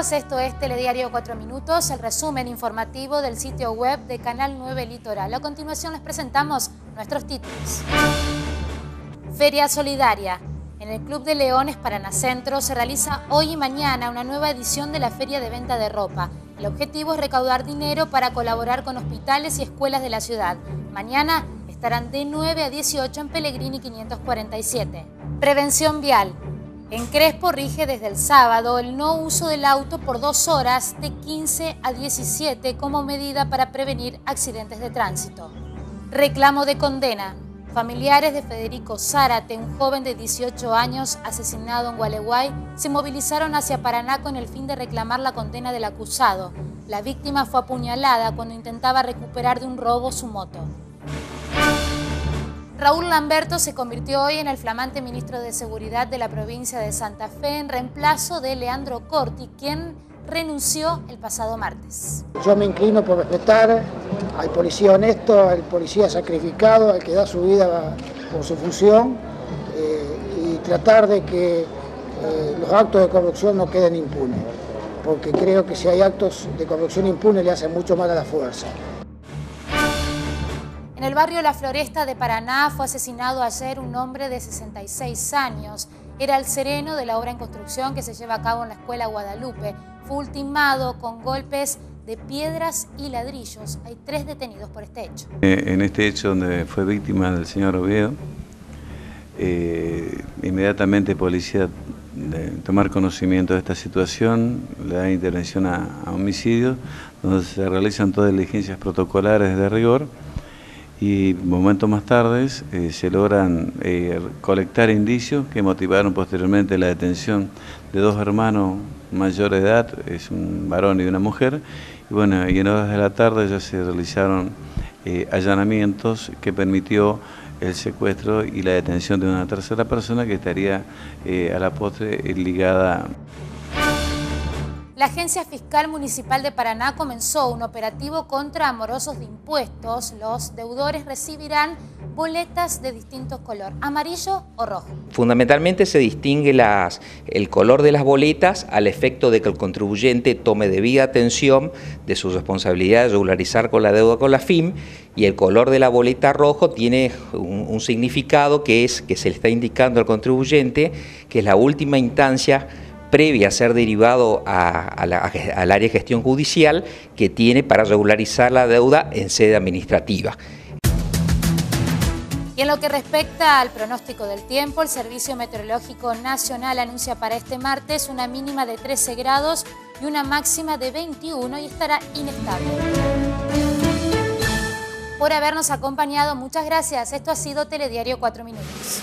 amigos, esto es Telediario 4 Minutos, el resumen informativo del sitio web de Canal 9 Litoral. A continuación les presentamos nuestros títulos. Feria Solidaria. En el Club de Leones Paranacentro se realiza hoy y mañana una nueva edición de la Feria de Venta de Ropa. El objetivo es recaudar dinero para colaborar con hospitales y escuelas de la ciudad. Mañana estarán de 9 a 18 en Pellegrini 547. Prevención vial. En Crespo rige desde el sábado el no uso del auto por dos horas de 15 a 17 como medida para prevenir accidentes de tránsito. Reclamo de condena. Familiares de Federico Zárate, un joven de 18 años asesinado en Gualeguay, se movilizaron hacia Paraná con el fin de reclamar la condena del acusado. La víctima fue apuñalada cuando intentaba recuperar de un robo su moto. Raúl Lamberto se convirtió hoy en el flamante ministro de Seguridad de la provincia de Santa Fe en reemplazo de Leandro Corti, quien renunció el pasado martes. Yo me inclino por respetar al policía honesto, al policía sacrificado, al que da su vida por su función eh, y tratar de que eh, los actos de corrupción no queden impunes, porque creo que si hay actos de corrupción impunes le hacen mucho mal a la fuerza. En el barrio La Floresta de Paraná fue asesinado ayer un hombre de 66 años. Era el sereno de la obra en construcción que se lleva a cabo en la Escuela Guadalupe. Fue ultimado con golpes de piedras y ladrillos. Hay tres detenidos por este hecho. Eh, en este hecho donde fue víctima del señor Oviedo, eh, inmediatamente policía de tomar conocimiento de esta situación, le da intervención a, a homicidio, donde se realizan todas las diligencias protocolares de rigor y momentos más tarde eh, se logran eh, colectar indicios que motivaron posteriormente la detención de dos hermanos mayores de edad, es un varón y una mujer, y bueno, y en horas de la tarde ya se realizaron eh, allanamientos que permitió el secuestro y la detención de una tercera persona que estaría a la postre ligada la Agencia Fiscal Municipal de Paraná comenzó un operativo contra amorosos de impuestos. Los deudores recibirán boletas de distintos color, amarillo o rojo. Fundamentalmente se distingue las, el color de las boletas al efecto de que el contribuyente tome debida atención de su responsabilidad de regularizar con la deuda con la FIM y el color de la boleta rojo tiene un, un significado que es que se le está indicando al contribuyente que es la última instancia previa a ser derivado al área de gestión judicial que tiene para regularizar la deuda en sede administrativa. Y en lo que respecta al pronóstico del tiempo, el Servicio Meteorológico Nacional anuncia para este martes una mínima de 13 grados y una máxima de 21 y estará inestable. Por habernos acompañado, muchas gracias. Esto ha sido Telediario 4 Minutos.